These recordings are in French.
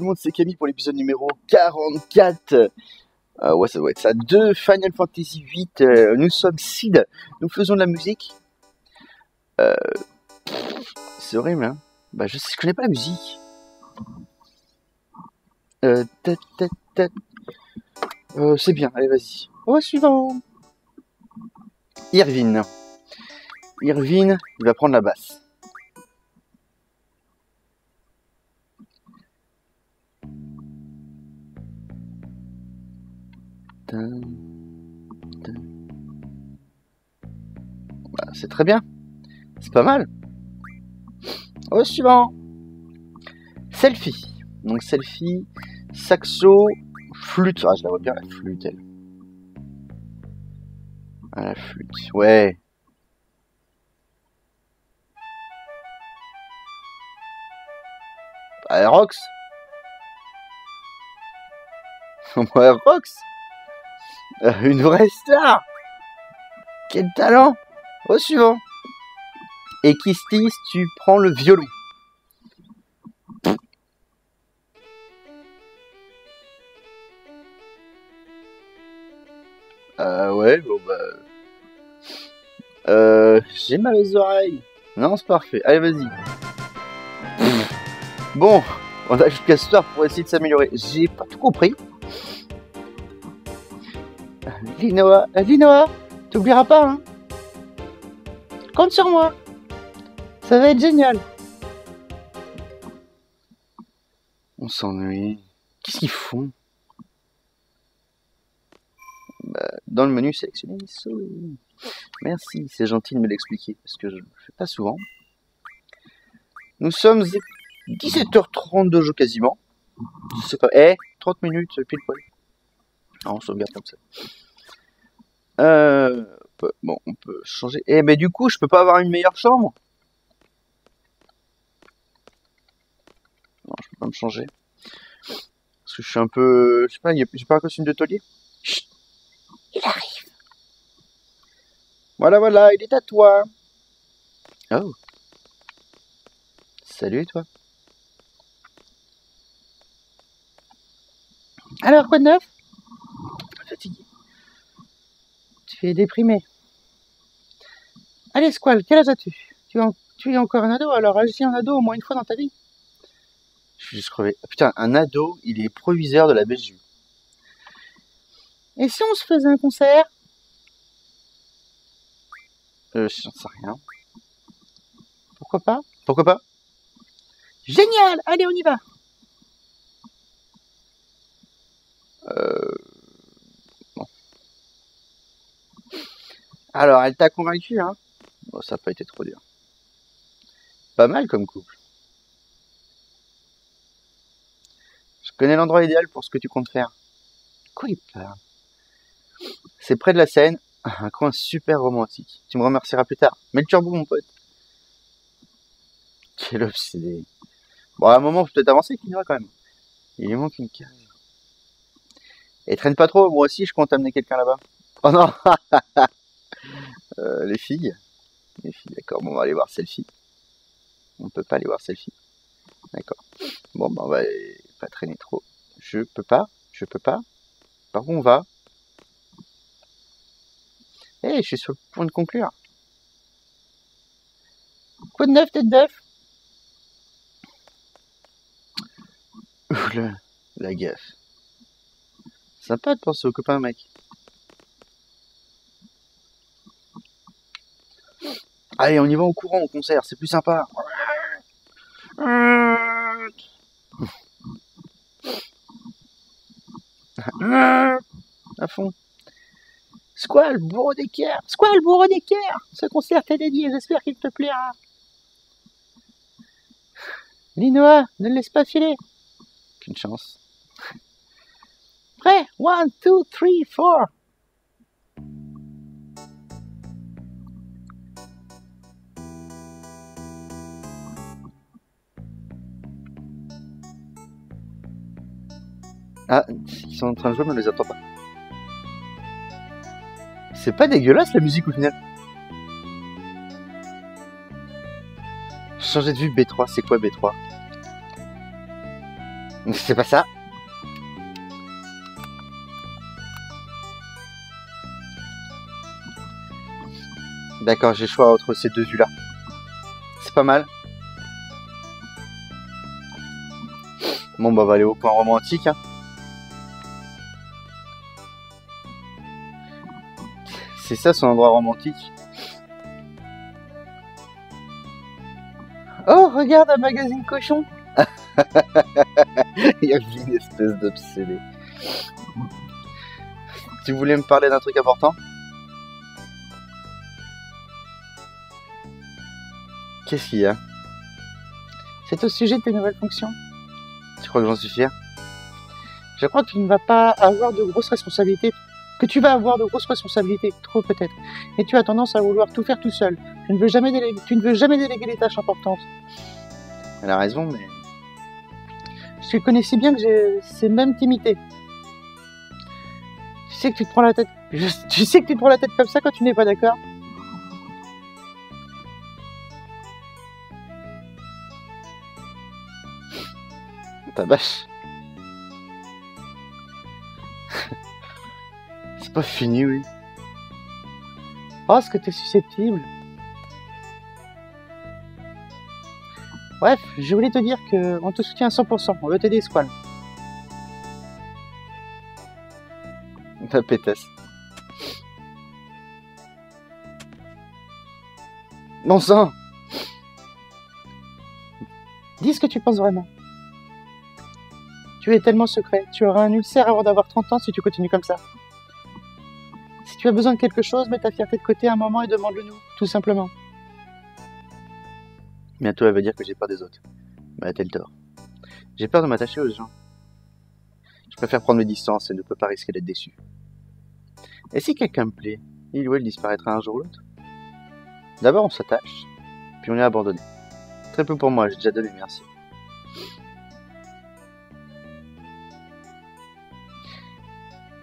le monde, c'est Camille pour l'épisode numéro 44. Euh, ouais, ça doit être ça. De Final Fantasy VIII. Euh, nous sommes Sid. Nous faisons de la musique. Euh, c'est horrible, hein Bah, je connais pas la musique. C'est bien, allez, vas-y. Ouais, suivant. Irvine. Irvine, il va prendre la basse. Bah, c'est très bien. C'est pas mal. Au suivant. Selfie. Donc selfie, saxo, flûte. Ah, je la vois bien la flûte, elle. Ah, la flûte. Ouais. Ah, Rox. Ouais, Rox. Une vraie star Quel talent Au suivant Et Kistis, tu prends le violon. Euh, ouais, bon bah... Euh, j'ai mal aux oreilles. Non, c'est parfait. Allez, vas-y. Bon, on a jusqu'à ce soir pour essayer de s'améliorer. J'ai pas tout compris. Linoa, euh, Linoa, t'oublieras pas, hein Compte sur moi. Ça va être génial. On s'ennuie. Qu'est-ce qu'ils font? Bah, Dans le menu, sélectionner les souris. Merci, c'est gentil de me l'expliquer, parce que je le fais pas souvent. Nous sommes 17h30 de jeu quasiment. Sais pas. Eh, 30 minutes, pile poil. Ah, on sauvegarde comme ça. Euh, bon, on peut changer. Eh, mais du coup, je peux pas avoir une meilleure chambre? Non, je peux pas me changer. Parce que je suis un peu. Je sais pas, j'ai pas un costume de taulier Chut Il arrive Voilà, voilà, il est à toi Oh Salut, toi Alors, quoi de neuf? Fatigué. Tu es déprimé. Allez, Squall, quel âge as-tu? Tu, es en- tu es encore un ado, alors agis en ado au moins une fois dans ta vie. Je suis juste crevé. Ah, putain, un ado, il est proviseur de la BGU. Et si on se faisait un concert? Euh, j'en sais rien. Pourquoi pas? Pourquoi pas? Génial Allez, on y va Euh... Alors, elle t'a convaincu, hein? Bon, ça n'a pas été trop dur. Pas mal comme couple. Je connais l'endroit idéal pour ce que tu comptes faire. Quoi il parle C'est près de la Seine, un coin super romantique. Tu me remercieras plus tard. Mets le turbo, mon pote. Quel obsédé. Bon, à un moment, faut peut-être avancer, aura quand même. Il lui manque une case. Et traîne pas trop, moi aussi je compte amener quelqu'un là-bas. Oh non Euh, Les filles. Les filles, d'accord. Bon, on va aller voir selfie. On peut pas aller voir selfie. D'accord. Bon, bah, on va pas traîner trop. Je peux pas. Je peux pas. Par où on va? Eh, je suis sur le point de conclure. Quoi de neuf, tête d'œuf Oula, la gaffe. Sympa de penser aux copains, mec. Allez, on y va au courant au concert, c'est plus sympa. À fond. Squall, bourreau d'équerre Squall, bourreau d'équerre Ce concert t'est dédié, j'espère qu'il te plaira. Linoa, ne le laisse pas filer. Qu'une chance. Prêt One, two, three, four. Ah, ils sont en train de jouer, mais on les attend pas. C'est pas dégueulasse la musique au final. Changer de vue B3, c'est quoi B3 C'est pas ça. D'accord, j'ai le choix entre ces deux vues-là. C'est pas mal. Bon, bah, on va aller au point romantique. Hein. C'est ça son endroit romantique. Oh, regarde un magazine cochon Il y a une espèce d'obsédé. Tu voulais me parler d'un truc important? Qu'est-ce qu'il y a? C'est au sujet de tes nouvelles fonctions. Tu crois que j'en suis fier? Je crois que tu ne vas pas avoir de grosses responsabilités. Que tu vas avoir de grosses responsabilités, trop peut-être. Et tu as tendance à vouloir tout faire tout seul. Tu ne veux jamais déléguer, tu ne veux jamais déléguer les tâches importantes. Elle a raison, mais je connais si bien que j'ai ces mêmes. Tu sais que tu te prends la tête. Tu sais que tu te prends la tête comme ça quand tu n'es pas d'accord. Ta bâche. C'est pas fini, oui. Oh, est-ce que t'es susceptible? Bref, je voulais te dire qu'on te soutient à 100%, on veut t'aider, Squall. Ta pétasse. Bon sang Dis ce que tu penses vraiment. Tu es tellement secret, tu auras un ulcère avant d'avoir 30 ans si tu continues comme ça. Tu as besoin de quelque chose, mets ta fierté de côté un moment et demande-le nous, tout simplement. Bientôt, elle va dire que j'ai peur des autres. Mais a-t-elle tort J'ai peur de m'attacher aux gens. Je préfère prendre mes distances et ne peux pas risquer d'être déçu. Et si quelqu'un me plaît, il ou elle disparaîtra un jour ou l'autre D'abord, on s'attache, puis on est abandonné. Très peu pour moi, j'ai déjà donné, merci.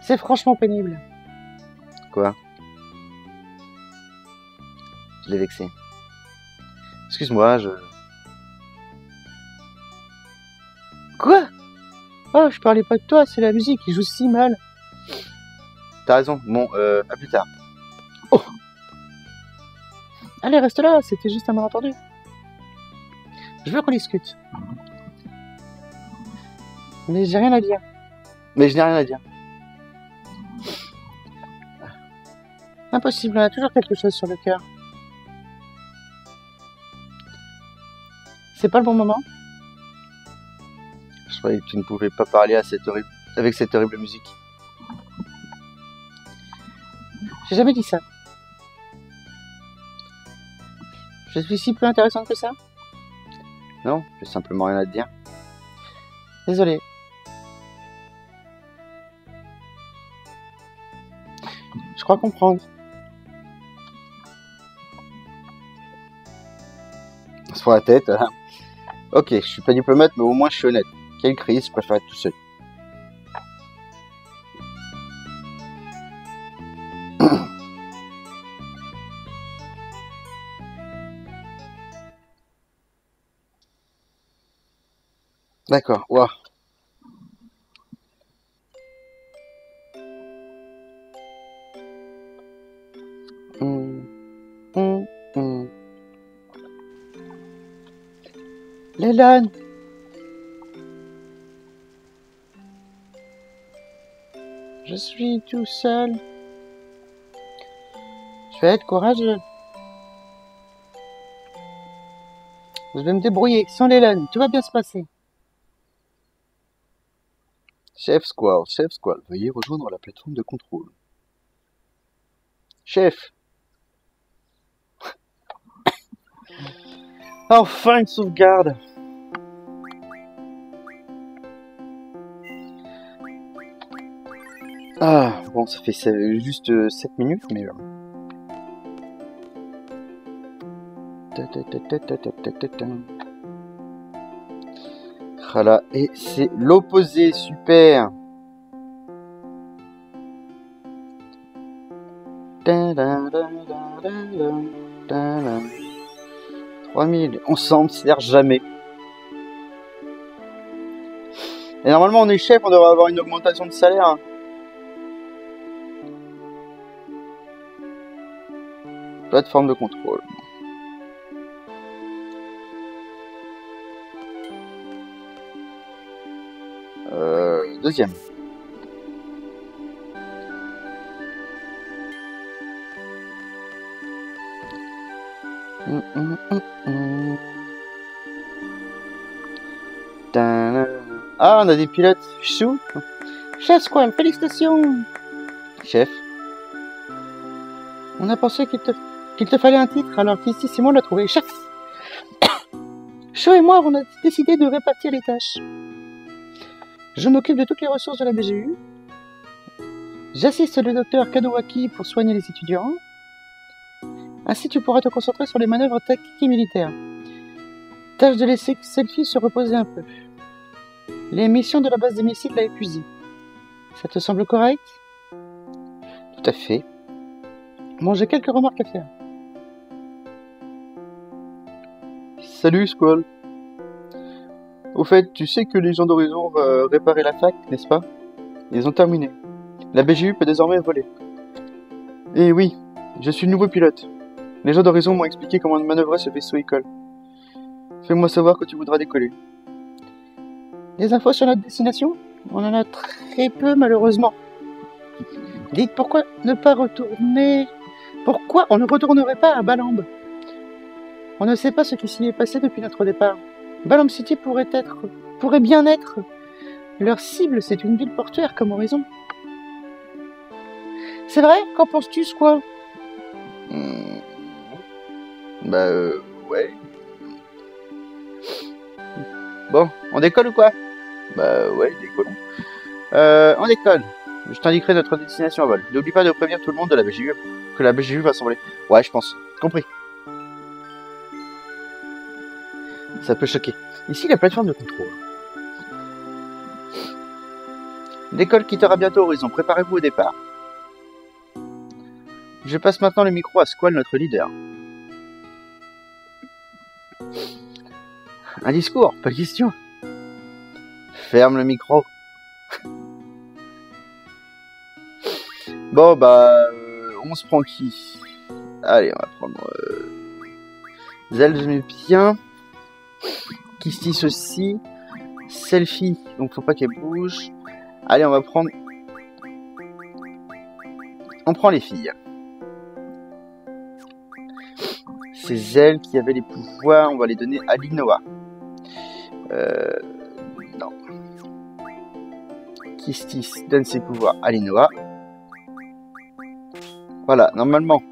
C'est franchement pénible. Quoi Je l'ai vexé. Excuse-moi, je... Quoi? Oh, je parlais pas de toi, c'est la musique, il joue si mal. T'as raison, bon, euh, à plus tard. Oh Allez, reste là, c'était juste un malentendu. Je veux qu'on discute. Mais j'ai rien à dire. Mais je n'ai rien à dire. Impossible, on a toujours quelque chose sur le cœur. C'est pas le bon moment? Je croyais que tu ne pouvais pas parler à cette horrible... avec cette horrible musique. J'ai jamais dit ça. Je suis si peu intéressante que ça? Non, j'ai simplement rien à te dire. Désolé. Je crois comprendre. La tête. Hein. Ok, je suis pas diplomate, mais au moins je suis honnête. Quelle crise, je préfère être tout seul. D'accord, waouh. Hum, Je suis tout seul. Je vais être courageux. Je vais me débrouiller sans Lélan. Tout va bien se passer. Chef Squall, Chef Squall, veuillez rejoindre la plateforme de contrôle. Chef Enfin une sauvegarde Ah, bon, ça fait juste 7 euh, minutes, mais... Voilà, et c'est l'opposé, super 3000, on s'en sert jamais. Et normalement, on est chef, on devrait avoir une augmentation de salaire. Plateforme de contrôle. Euh, deuxième. Hum, hum, hum. Ah, on a des pilotes chou. Chef Squall, félicitations. Chef. On a pensé qu'il te, qu'il te fallait un titre, alors qu'ici Simon l'a trouvé. Chef. Chou et moi, on a décidé de répartir les tâches. Je m'occupe de toutes les ressources de la BGU. J'assiste le docteur Kanowaki pour soigner les étudiants. Ainsi, tu pourras te concentrer sur les manœuvres tactiques et militaires. Tâche de laisser Selfie se reposer un peu. Les missions de la base des missiles l'a épuisé. Ça te semble correct? Tout à fait. Bon, j'ai quelques remarques à faire. Salut, Squall. Au fait, tu sais que les gens d'Horizon euh, réparaient la fac, n'est-ce pas? Ils ont terminé. La BGU peut désormais voler. Et oui, je suis nouveau pilote. Les gens d'Horizon m'ont expliqué comment manœuvrer ce vaisseau école. Fais-moi savoir quand tu voudras décoller. Des infos sur notre destination? On en a très peu malheureusement. Dites pourquoi ne pas retourner? Pourquoi on ne retournerait pas à Balamb On ne sait pas ce qui s'y est passé depuis notre départ. Balamb City pourrait être, pourrait bien être. Leur cible, c'est une ville portuaire comme Horizon. C'est vrai? Qu'en penses-tu, quoi Bah, euh, ouais. Bon, on décolle ou quoi? Bah ouais, décollons. Euh, on décolle. Je t'indiquerai notre destination à vol. N'oublie pas de prévenir tout le monde de la BGU que la BGU va s'envoler. Ouais, je pense. Compris. Ça peut choquer. Ici, la plateforme de contrôle. L'école quittera bientôt Horizon. Préparez-vous au départ. Je passe maintenant le micro à Squall, notre leader. Un discours, pas de question. Ferme le micro. Bon, bah, euh, on se prend qui? Allez, on va prendre euh, Kistis aussi, Selfie, donc faut pas qu'elle bouge. Allez, on va prendre. On prend les filles. C'est elle qui avait les pouvoirs, on va les donner à Linoa. Euh, non. Kistis donne ses pouvoirs à Linoa. Voilà, normalement,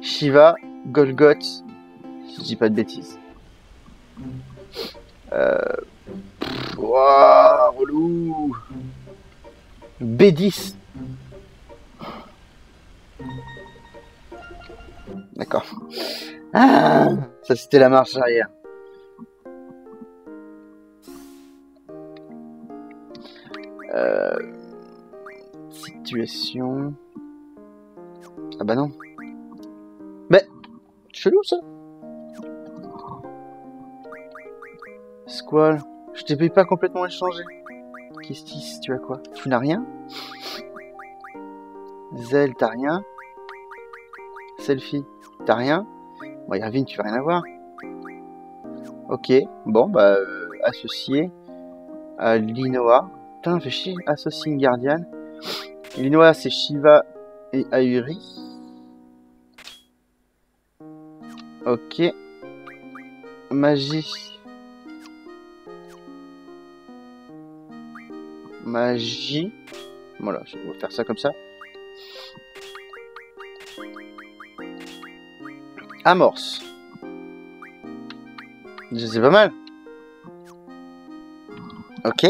Shiva, Golgoth, si je dis pas de bêtises. Euh... pff, Ouah, relou. B10. D'accord. Ah, ça c'était la marche arrière. Euh, situation. Ah bah non. Mais chelou ça. Je t'ai pas complètement échangé. Kistis, tu as quoi? Tu n'as rien? Zel, t'as rien Selfie, t'as rien Bon, Irvine, tu vas rien avoir. Ok, bon, bah, euh, associé à Linoa. Putain, fait chier, associé une gardienne. Linoa, c'est Shiva et Ahuri. Ok. Magie. Magie. Voilà, je vais faire ça comme ça. Amorce. C'est pas mal. Ok.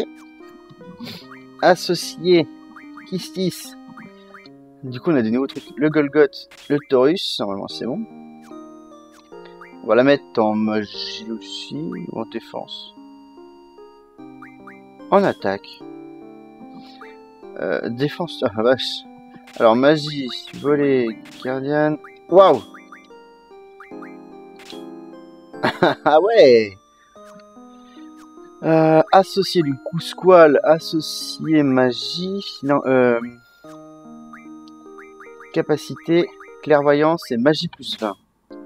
Associé. Kistis. Du coup, on a des nouveaux trucs. Le Golgoth, le Taurus. Normalement, c'est bon. On va la mettre en magie aussi ou en défense. En attaque. Euh, défense, ah vache. Alors magie, voler, gardienne. Waouh Ah ouais Euh, associé du coup squal, associé magie, euh, capacité, clairvoyance et magie plus 20.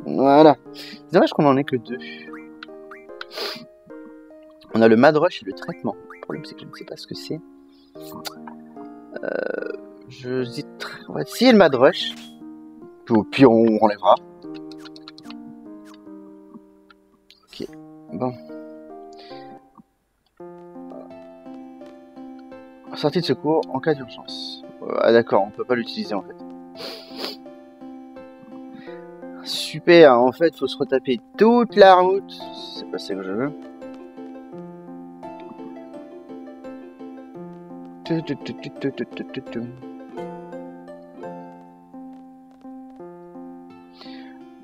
Voilà. C'est dommage qu'on en ait que deux. On a le madrush et le traitement. Le problème c'est que je ne sais pas ce que c'est. Euh, je dis on va essayer le madrush. Puis au pire on enlèvera. Ok. Bon. Sortie de secours en cas d'urgence. Ah d'accord, on peut pas l'utiliser en fait. Super, en fait faut se retaper toute la route. C'est pas ça que je veux.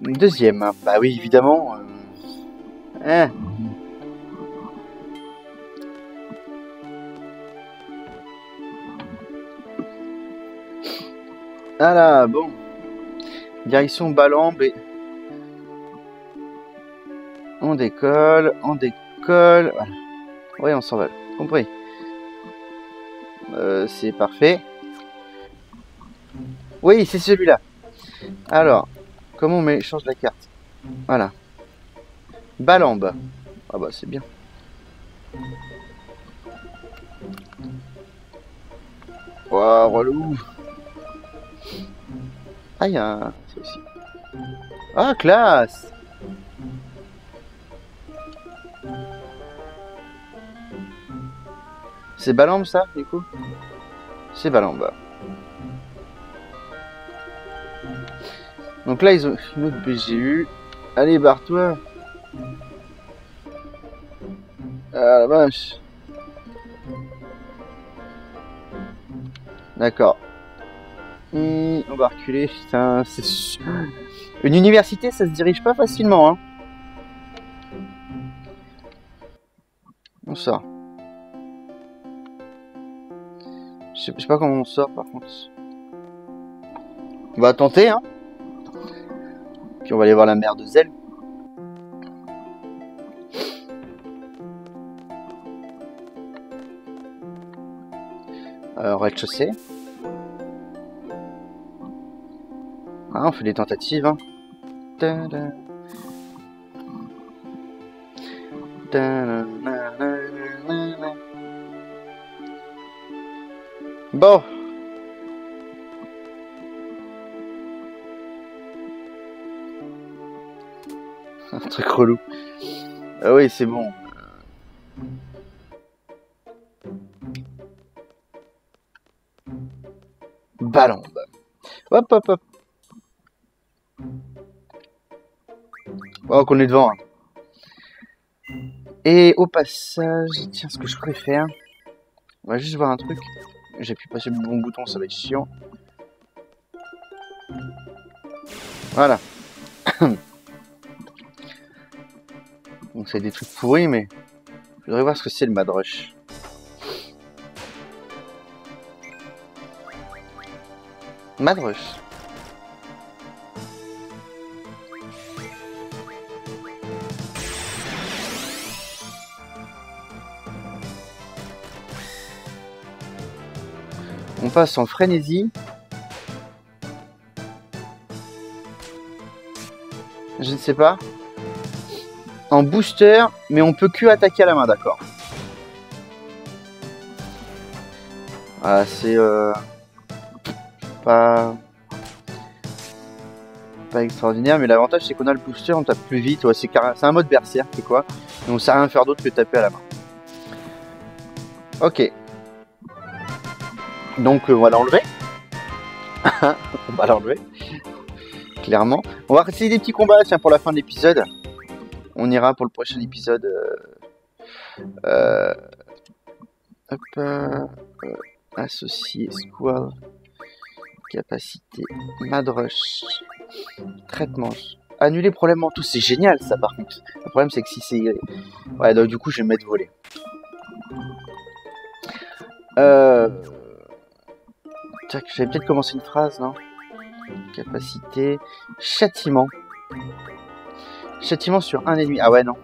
Deuxième, bah oui évidemment. euh, hein. Voilà, bon. Direction Balambe. On décolle, on décolle. Voilà. Oui, on s'en va. Compris. Euh, c'est parfait. Oui, c'est celui-là. Alors, comment on change la carte Voilà. Balambe. Ah bah c'est bien. Waouh, relou. Ah, il y a un... Ah, classe C'est Balambe ça, du coup C'est Balambe. Donc là, ils ont une autre BGU. Allez, barre-toi Ah la vache D'accord. Hmm, on va reculer, putain, c'est. Une université, ça se dirige pas facilement, hein. On sort. Je sais, pas comment on sort, par contre. On va tenter, hein. Puis on va aller voir la mère de Zell. Euh, rez-de-chaussée. Ah, on fait des tentatives, hein. Bon. Un truc relou. Ah oui, c'est bon. Ballon. Hop, hop, hop. Oh, qu'on est devant. hein. Et au passage, tiens, ce que je préfère, on va juste voir un truc. J'ai pu passer le bon bouton, ça va être chiant. Voilà. Donc c'est des trucs pourris, mais je voudrais voir ce que c'est le Madrush. Madrush. On passe en frénésie. Je ne sais pas. En booster, mais on peut que attaquer à la main, d'accord. Ah, c'est euh, pas pas extraordinaire, mais l'avantage c'est qu'on a le booster, on tape plus vite. C'est un mode berserk, c'est quoi Et on sait rien faire d'autre que taper à la main. Ok. Donc euh, on va l'enlever. on va l'enlever. Clairement. On va essayer des petits combats pour la fin de l'épisode. On ira pour le prochain épisode. euh, euh, hop, euh, associé, squad, capacité, madrush, traitement. Annuler problème mentaux, c'est génial ça par contre. Le problème c'est que si c'est... Ouais, donc du coup je vais me mettre volé. Tac, j'avais peut-être commencé une phrase, non? Capacité, châtiment. Châtiment sur un ennemi. Ah ouais, non.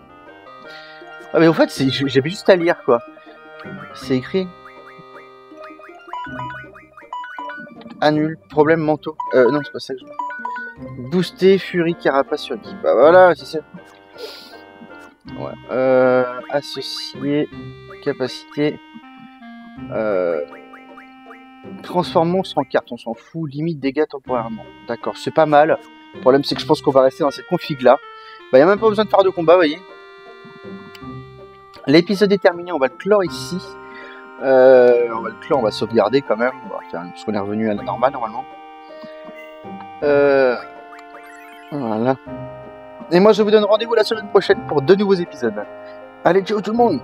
Ah mais en fait, j'avais juste à lire quoi. C'est écrit. Annule, problème mentaux. Euh, non, c'est pas ça que je. Booster, furie, carapace sur qui Bah voilà, c'est ça. Ouais. Euh, associé, capacité. Euh, transforme monstre en carte, on s'en fout. Limite dégâts temporairement. D'accord, c'est pas mal. Le problème, c'est que je pense qu'on va rester dans cette config là. Bah, y a même pas besoin de faire de combat, vous voyez. L'épisode est terminé, on va le clore ici. Euh, on va le clore, on va sauvegarder quand même, parce qu'on est revenu à la normale normalement. Euh, voilà. Et moi je vous donne rendez-vous la semaine prochaine pour deux nouveaux épisodes. Allez, ciao tout le monde